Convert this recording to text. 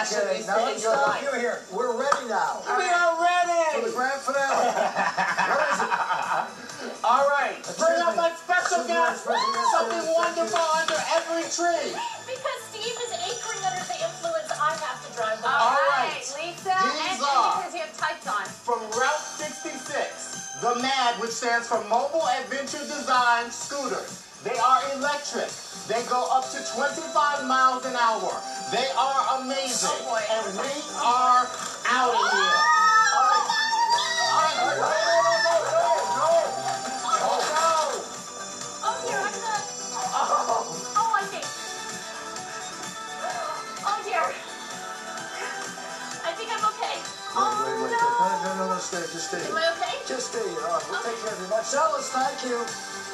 Ashley, Okay, now let's stage your stop life. you here. We're ready now We are for the ready. grand finale. what is it? All right, bring Excuse up my special Excuse guest. President, Something wonderful under every tree. Because Steve is acring under the influence, I have to drive the All bus. right. Lisa, These and, and because you have tights on. From Route 66, the MAD, which stands for Mobile Adventure Design Scooters. They are electric. They go up to 25 miles an hour. They are amazing. Oh, boy. And we are out of here. All right. All right. No, no, no, no, no. Oh, Oh dear, I'm not. Oh. Oh, I think. Oh dear. I think I'm okay. Oh wait, wait. no. No, no, no, no, stay, just stay. Am I okay? Just stay. All right, we'll take care of you. Marcellus, thank you.